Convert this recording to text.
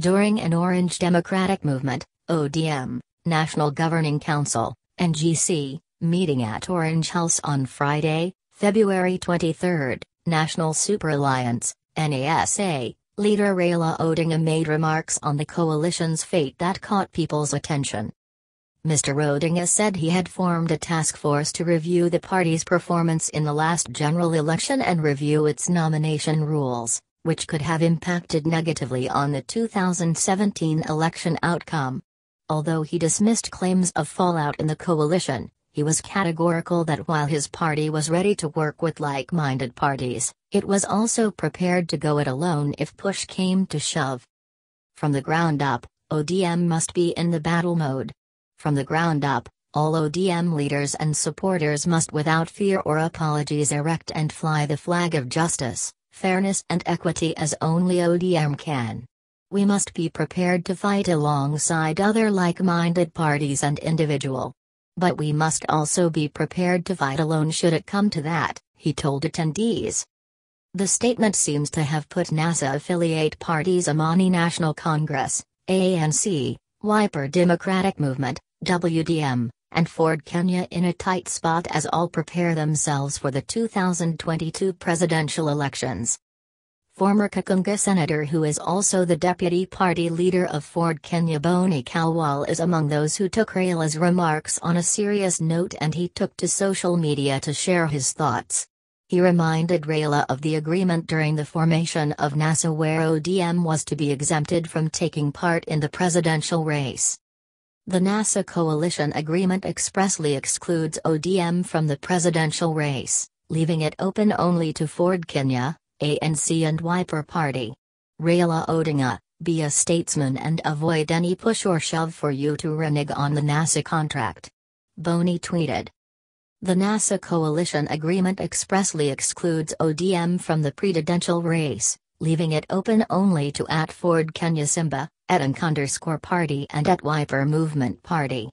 during an Orange Democratic Movement, ODM, National Governing Council, NGC, meeting at Orange House on Friday, February 23, National Super Alliance, NASA, leader Raila Odinga made remarks on the coalition's fate that caught people's attention. Mr. Odinga said he had formed a task force to review the party's performance in the last general election and review its nomination rules, which could have impacted negatively on the 2017 election outcome. Although he dismissed claims of fallout in the coalition, he was categorical that while his party was ready to work with like minded parties, it was also prepared to go it alone if push came to shove. From the ground up, ODM must be in the battle mode. From the ground up, all ODM leaders and supporters must without fear or apologies erect and fly the flag of justice, fairness and equity as only ODM can. We must be prepared to fight alongside other like-minded parties and individual. But we must also be prepared to fight alone should it come to that, he told attendees. The statement seems to have put NASA affiliate parties Amani National Congress, ANC, Wiper Democratic Movement, WDM, and Ford Kenya in a tight spot as all prepare themselves for the 2022 presidential elections. Former Kakamega senator who is also the deputy party leader of Ford Kenya Boni Khalwale is among those who took Raila's remarks on a serious note and he took to social media to share his thoughts. He reminded Raila of the agreement during the formation of NASA where ODM was to be exempted from taking part in the presidential race. The NASA coalition agreement expressly excludes ODM from the presidential race, leaving it open only to Ford Kenya, ANC and Wiper Party. Raila Odinga, be a statesman and avoid any push or shove for you to renege on the NASA contract. Boni tweeted. The NASA coalition agreement expressly excludes ODM from the presidential race, leaving it open only to at Ford Kenya Simba, at underscore party and at Wiper Movement Party.